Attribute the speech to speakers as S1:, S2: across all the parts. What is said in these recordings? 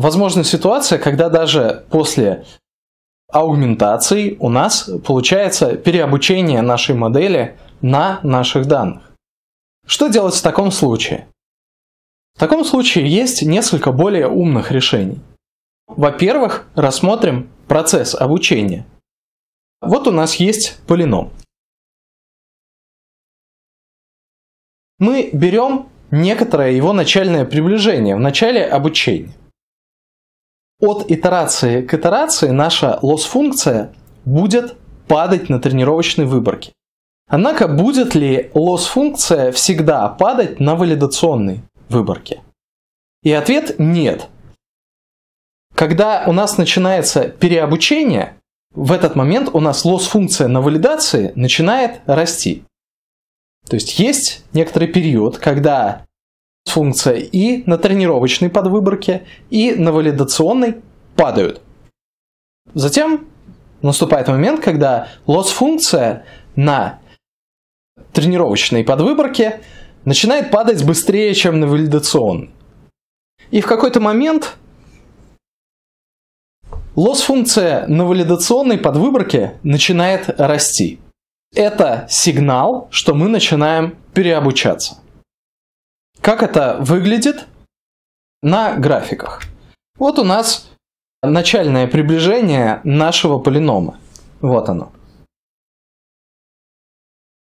S1: возможна ситуация, когда даже после аугментации у нас получается переобучение нашей модели на наших данных. Что делать в таком случае? В таком случае есть несколько более умных решений. Во-первых, рассмотрим процесс обучения. Вот у нас есть полином. Мы берем некоторое его начальное приближение в начале обучения. От итерации к итерации наша лосс-функция будет падать на тренировочной выборке. Однако будет ли лосс-функция всегда падать на валидационной выборке? И ответ нет. Когда у нас начинается переобучение, в этот момент у нас лосс-функция на валидации начинает расти. То есть есть некоторый период, когда функция и на тренировочной подвыборке, и на валидационной падают. Затем наступает момент, когда лосс-функция на тренировочной подвыборке начинает падать быстрее, чем на валидационной. И в какой-то момент лосс-функция на валидационной подвыборке начинает расти. Это сигнал, что мы начинаем переобучаться. Как это выглядит на графиках? Вот у нас начальное приближение нашего полинома. Вот оно.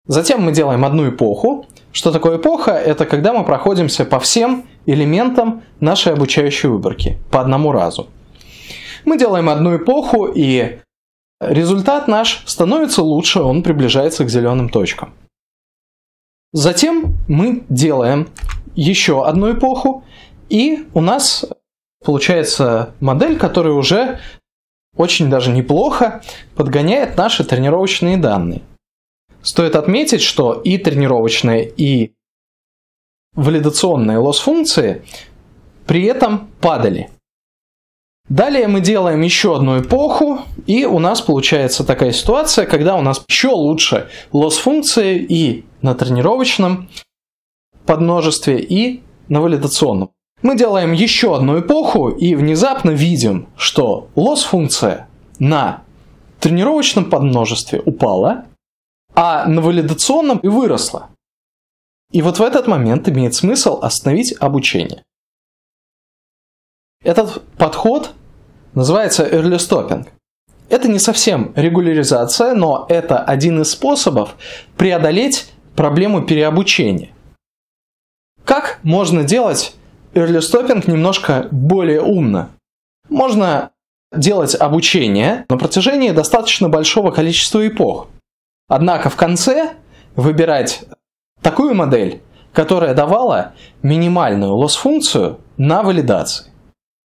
S1: Затем мы делаем одну эпоху. Что такое эпоха? Это когда мы проходимся по всем элементам нашей обучающей выборки по одному разу. Мы делаем одну эпоху, и результат наш становится лучше, он приближается к зеленым точкам. Затем мы делаем еще одну эпоху, и у нас получается модель, которая уже очень даже неплохо подгоняет наши тренировочные данные. Стоит отметить, что и тренировочные, и валидационные лосс-функции при этом падали. Далее мы делаем еще одну эпоху, и у нас получается такая ситуация, когда у нас еще лучше лосс-функции и на тренировочном подмножестве, и на валидационном. Мы делаем еще одну эпоху и внезапно видим, что лосс-функция на тренировочном подмножестве упала, а на валидационном и выросла. И вот в этот момент имеет смысл остановить обучение. Этот подход называется early stopping. Это не совсем регуляризация, но это один из способов преодолеть проблему переобучения. Как можно делать stopping немножко более умно. Можно делать обучение на протяжении достаточно большого количества эпох. Однако в конце выбирать такую модель, которая давала минимальную лосс-функцию на валидации.